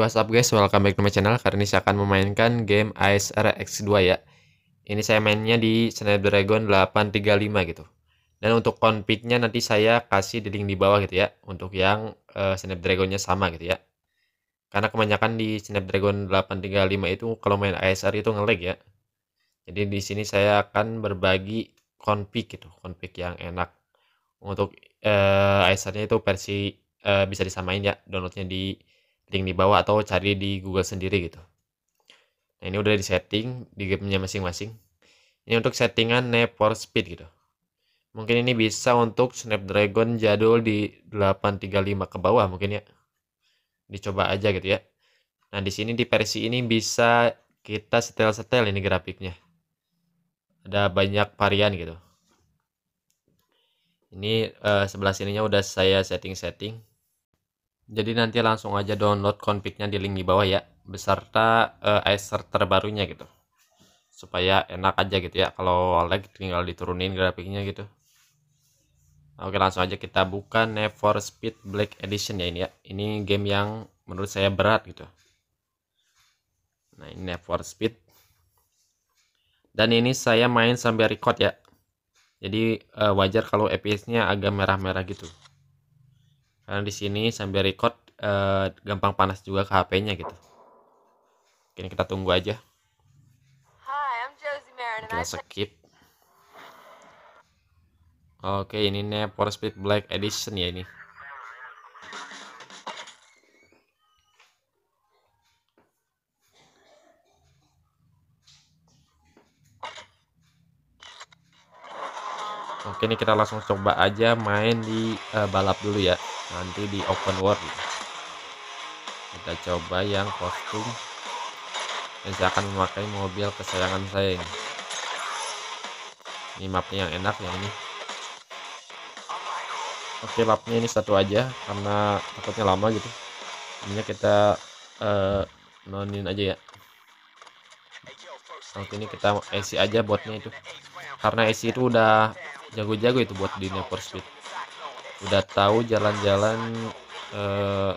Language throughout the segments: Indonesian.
What's up guys, welcome back to my channel. Kali ini saya akan memainkan game ASR X2 ya. Ini saya mainnya di Snapdragon 835 gitu. Dan untuk config-nya nanti saya kasih di link di bawah gitu ya. Untuk yang uh, Snapdragon-nya sama gitu ya. Karena kebanyakan di Snapdragon 835 itu kalau main ASR itu ngelag ya. Jadi di sini saya akan berbagi config gitu, config yang enak. Untuk uh, ASR-nya itu versi uh, bisa disamain ya, downloadnya di link di bawah atau cari di Google sendiri gitu. Nah, ini udah di setting di gamenya masing-masing. Ini untuk settingan Need for Speed gitu. Mungkin ini bisa untuk Snapdragon jadul di 835 ke bawah mungkin ya. Dicoba aja gitu ya. Nah, di sini di versi ini bisa kita setel-setel ini grafiknya. Ada banyak varian gitu. Ini uh, sebelah sininya udah saya setting-setting jadi nanti langsung aja download config-nya di link di bawah ya, beserta uh, Acer terbarunya gitu. Supaya enak aja gitu ya, kalau lag tinggal diturunin grafiknya gitu. Oke langsung aja kita buka for Speed Black Edition ya ini ya. Ini game yang menurut saya berat gitu. Nah ini for Speed. Dan ini saya main sambil record ya. Jadi uh, wajar kalau FPS-nya agak merah-merah gitu karena di sini sambil record uh, gampang panas juga ke HP-nya gitu. Oke, kita tunggu aja. Kita skip. Oke, ini Need for Speed Black Edition ya ini. Oke, ini kita langsung coba aja main di uh, balap dulu ya nanti di open world. Kita coba yang kostum. Dan saya akan memakai mobil kesayangan saya ini. Ini mapnya yang enak yang ini. Oke mapnya ini satu aja karena takutnya lama gitu. Ini kita uh, nonin aja ya. Oke ini kita AC aja buatnya itu. Karena AC itu udah jago-jago itu buat di for Speed udah tahu jalan-jalan jalan eh,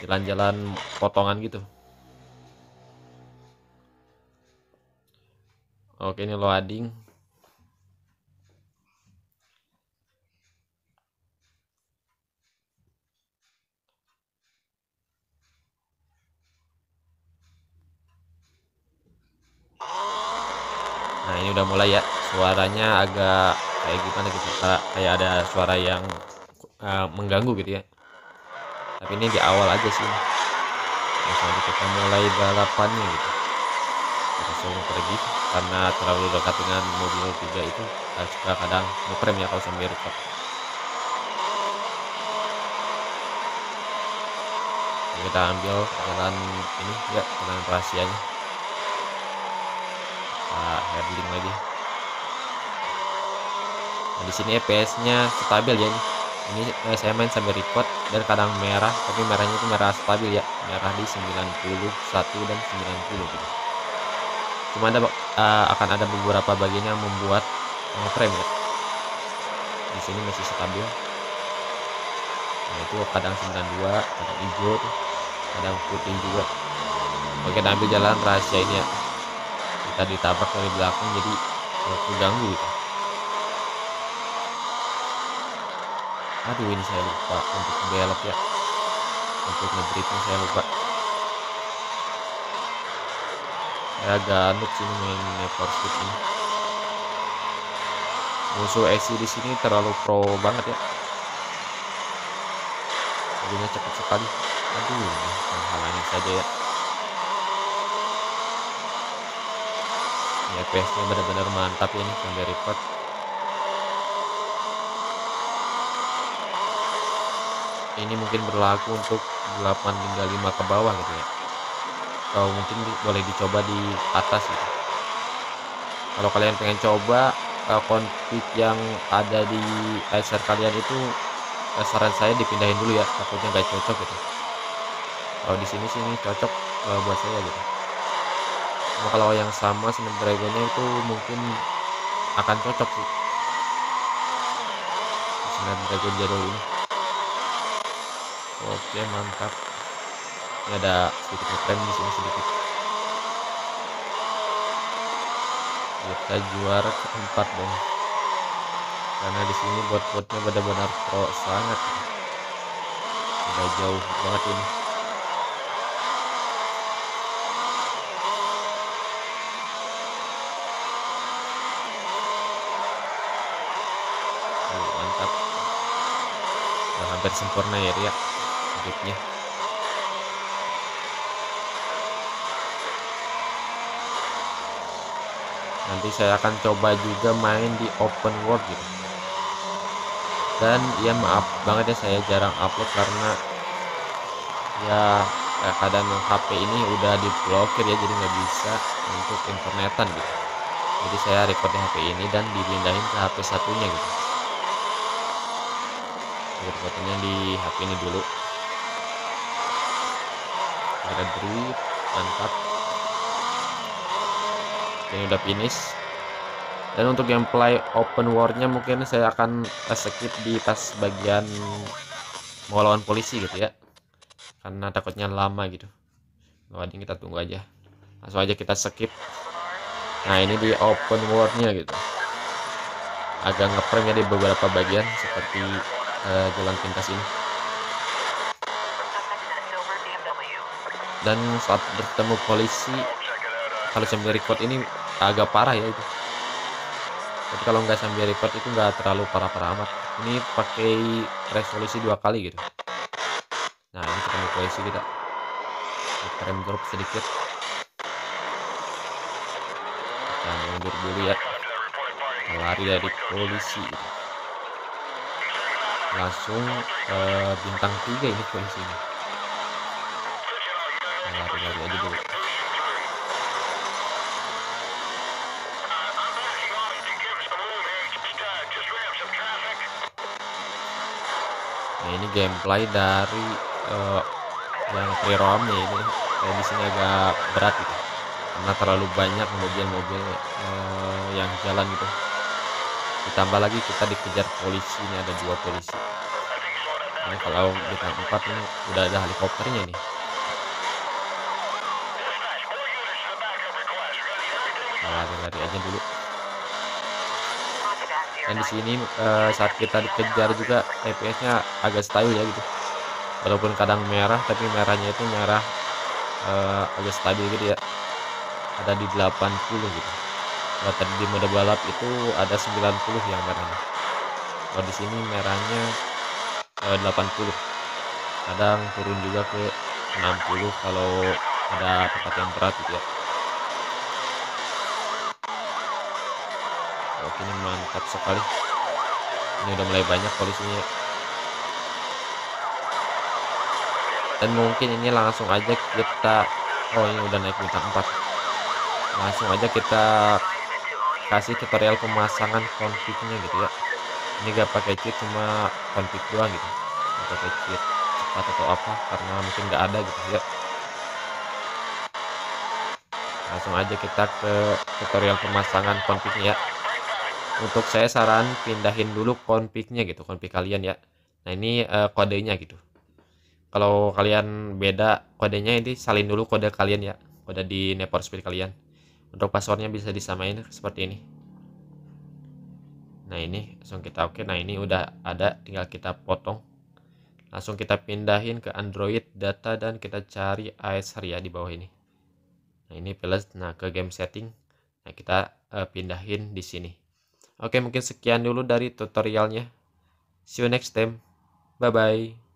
jalan-jalan potongan gitu. Oke ini loading. Nah ini udah mulai ya. Suaranya agak kayak gimana gitu. Kayak ada suara yang uh, mengganggu gitu ya. Tapi ini di awal aja sih. Langsung kita mulai balapannya gitu. Langsung pergi karena terlalu dekat dengan mobil tiga itu. Suka kadang ngeprem ya kalau sambil record kita ambil jalan ini ya jalan rahasianya. Kita handling lagi nah, di sini FPS-nya stabil ya. Ini eh, saya main sambil record dan kadang merah tapi merahnya itu merah stabil ya. Merah di 91 dan 90 gitu. Cuma ada uh, akan ada beberapa bagian yang membuat uh, frame ya. Di sini masih stabil. Nah itu kadang 92 kadang hijau kadang putih juga. Oke ambil jalan rahasia ini ya. Kita ditabrak dari belakang jadi terganggu gitu aduh ini saya lupa untuk belok ya. Untuk ngedriftnya saya lupa. Saya noob sini main Need Speed ini. Musuh AC di sini terlalu pro banget ya. Mobilnya cepat sekali. Aduh menghalangi saja ya. Ya FPS nya benar-benar mantap ya nih sampai record ini mungkin berlaku untuk 8 hingga 5 ke bawah gitu ya. Atau mungkin boleh dicoba di atas gitu. Kalau kalian pengen coba uh, config yang ada di Acer kalian itu uh, saran saya dipindahin dulu ya. Takutnya nggak cocok gitu. Kalau di sini sini cocok uh, buat saya gitu. Cuma kalau yang sama Snapdragonnya itu mungkin akan cocok sih. Snapdragon jadul ini oke mantap. Ini ada sedikit ngeklaim di sini sedikit. Kita juara keempat dong. Karena di sini buat botnya benar-benar pro sangat. Udah jauh banget ini. Oh, mantap. Hampir sempurna ya dia nanti saya akan coba juga main di open world gitu. Dan ya maaf banget ya saya jarang upload karena ya keadaan HP ini udah diblokir ya jadi nggak bisa untuk internetan gitu. Jadi saya record di HP ini dan dipindahin ke HP satunya gitu. Fotonya di HP ini dulu ada drip mantap. Ini udah finish. Dan untuk gameplay open worldnya mungkin saya akan skip di pas bagian mau polisi gitu ya. Karena takutnya lama gitu. Nah, kita tunggu aja. Langsung aja kita skip. Nah ini di open worldnya gitu. Agak ngeprem ya di beberapa bagian seperti uh, jalan pintas ini dan saat bertemu polisi kalau sambil record ini agak parah ya itu. Tapi kalau nggak sambil record itu nggak terlalu parah-parah amat. Ini pakai resolusi dua kali gitu. Nah ini ketemu polisi kita. Rem drop sedikit. Kita mundur dulu ya. Lari dari polisi. Langsung uh, bintang tiga ini polisi ini lari-lari aja dulu. Nah ini gameplay dari uh, yang free roam nih ini. Kayak di sini agak berat gitu. Karena terlalu banyak mobil-mobil uh, yang jalan gitu. Ditambah lagi kita dikejar polisi ini ada dua polisi. Ini kalau kita empat ini udah ada helikopternya nih lari-lari aja dulu. Dan di sini uh, saat kita dikejar juga FPS-nya agak stabil ya gitu. Walaupun kadang merah tapi merahnya itu merah uh, agak stabil gitu ya. Ada di 80 gitu. Kalau tadi di mode balap itu ada 90 yang merahnya. Kalau di sini merahnya uh, 80 kadang turun juga ke 60 kalau ada tempat yang berat gitu ya ini mantap sekali. Ini udah mulai banyak polisinya. Dan mungkin ini langsung aja kita oh ini udah naik bintang 4 langsung aja kita kasih tutorial pemasangan config-nya gitu ya. Ini gak pakai cheat cuma config doang gitu. Gak pakai cheat cepat atau apa karena mungkin gak ada gitu ya. Langsung aja kita ke tutorial pemasangan config-nya ya untuk saya saran pindahin dulu config-nya gitu config kalian ya. Nah ini uh, kodenya gitu. Kalau kalian beda kodenya ini salin dulu kode kalian ya kode di network speed kalian. Untuk passwordnya bisa disamain seperti ini. Nah ini langsung kita oke nah ini udah ada tinggal kita potong. Langsung kita pindahin ke Android data dan kita cari ASR ya di bawah ini. Nah ini plus nah ke game setting. Nah kita uh, pindahin di sini Oke, mungkin sekian dulu dari tutorialnya. See you next time. Bye-bye.